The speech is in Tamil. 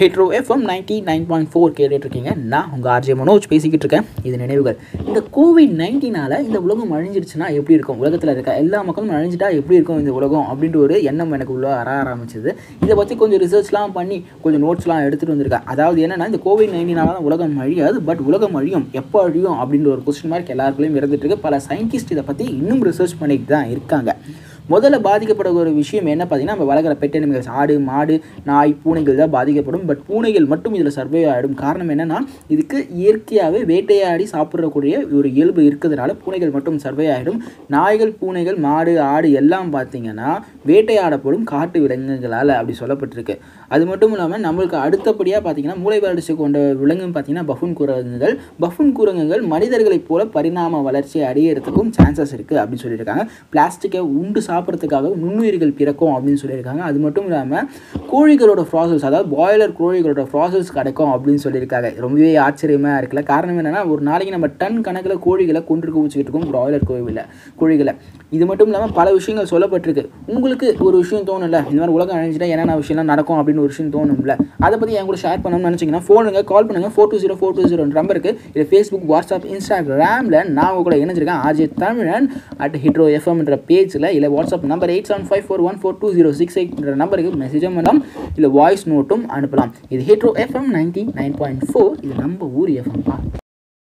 Hetero FM ninety nine point four கேட்டுட்ருக்கீங்க. நான் உங்கள் ஆர்ஜே மனோஜ் பேசிக்கிட்டு இருக்கேன் இது நினைவுகள். இந்த கோவிட் நைன்டீனால் இந்த உலகம் அழிஞ்சிருச்சுன்னா எப்படி இருக்கும்? உலகத்தில் இருக்க எல்லா மக்களும் அழிஞ்சிட்டா எப்படி இருக்கும் இந்த உலகம்? அப்படின்ற ஒரு எண்ணம் எனக்கு உள்ள வர ஆரம்பிச்சது. இதை பற்றி கொஞ்சம் ரிசர்ச்லாம் பண்ணி கொஞ்சம் நோட்ஸ்லாம் எடுத்துகிட்டு வந்திருக்கேன். அதாவது என்னென்னா இந்த கோவிட் நைன்டீனால் தான் உலகம் அழியாது பட் உலகம் அழியும். எப்போ அழியும்? அப்படின்ற ஒரு கொஸ்டின் மார்க் எல்லாருக்குள்ளேயும் இருந்துட்டு இருக்கு பல சயின்டிஸ்ட் இதை பற்றி இன்னும் ரிசர்ச் பண்ணிட்டு தான் இருக்காங்க. முதல்ல பாதிக்கப்பட ஒரு விஷயம் என்ன பார்த்தீங்கன்னா நம்ம வளர்க்குற பெட் அனிமல்ஸ் ஆடு மாடு நாய் பூனைகள் தான் பாதிக்கப்படும். பட் பூனைகள் மட்டும் இதில் சர்வே ஆகிடும் காரணம் என்னென்னா இதுக்கு இயற்கையாகவே வேட்டையாடி சாப்பிடக்கூடிய ஒரு இயல்பு இருக்கிறதுனால பூனைகள் மட்டும் சர்வே ஆகிடும் நாய்கள் பூனைகள் மாடு ஆடு எல்லாம் பார்த்தீங்கன்னா வேட்டையாடப்படும் காட்டு விலங்குகளால் அப்படி சொல்லப்பட்டிருக்கு. அது மட்டும் இல்லாமல் நம்மளுக்கு அடுத்தபடியாக பார்த்தீங்கன்னா மூளை வளர்ச்சி கொண்ட விலங்குன்னு பார்த்தீங்கன்னா பஃபுன் குரங்குகள். பஃபுன் குரங்குகள் மனிதர்களைப் போல பரிணாம வளர்ச்சி அடையிறதுக்கும் சான்சஸ் இருக்குது அப்படின்னு சொல்லியிருக்காங்க. பிளாஸ்டிக்கை உண்டு சாப்பிட்றதுக்காக நுண்ணுயிர்கள் பிறக்கும் அப்படின்னு சொல்லியிருக்காங்க. அது மட்டும் இல்லாமல் கோழிகளோட ப்ராசஸ் அதாவது பாய்லர் கோழிகளோட ப்ராசஸ் கிடைக்கும் அப்படின்னு சொல்லியிருக்காங்க. ரொம்பவே ஆச்சரியமாக இருக்குல்ல. காரணம் என்னென்னா ஒரு நாளைக்கு நம்ம டன் கணக்கில் கோழிகளை கொண்டு வச்சுக்கிட்டு இருக்கோம் பிராய்லர் கோழியில் கோழிகளை. இது மட்டும் இல்லாமல் பல விஷயங்கள் சொல்லப்பட்டிருக்கு. உங்களுக்கு ஒரு விஷயம் தோணும்ல இந்த மாதிரி உலகம் அழிஞ்சிட்டா என்னென்ன விஷயம்லாம் நடக்கும் அப்படின்னு ஒரு விஷயம் தோணும்ல அதை பற்றி என் கூட ஷேர் பண்ணணும்னு நினச்சிங்கன்னா ஃபோனுங்க கால் பண்ணுங்கள் four two zero four two zero நம்பருக்கு இது ஃபேஸ்புக் வாட்ஸ்அப் இன்ஸ்டாகிராமில் நான் உங்க கூட இணைஞ்சிருக்கேன். ஆர்ஜே தமிழன் அட் ஹிட்ரோ எஃப்எம்ன்ற பேஜில் இல்லை WhatsApp WhatsApp number eight seven five four one four two zero six எயிட்ன்ற நம்பருக்கு மெசேஜும் பண்ணலாம் இல்லை வாய்ஸ் நோட்டும் அனுப்பலாம். இது ஹீட்ரோ FM ninety nine point four இது நம்ம ஊர் எஃப்எம்